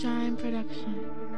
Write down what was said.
Shine Production.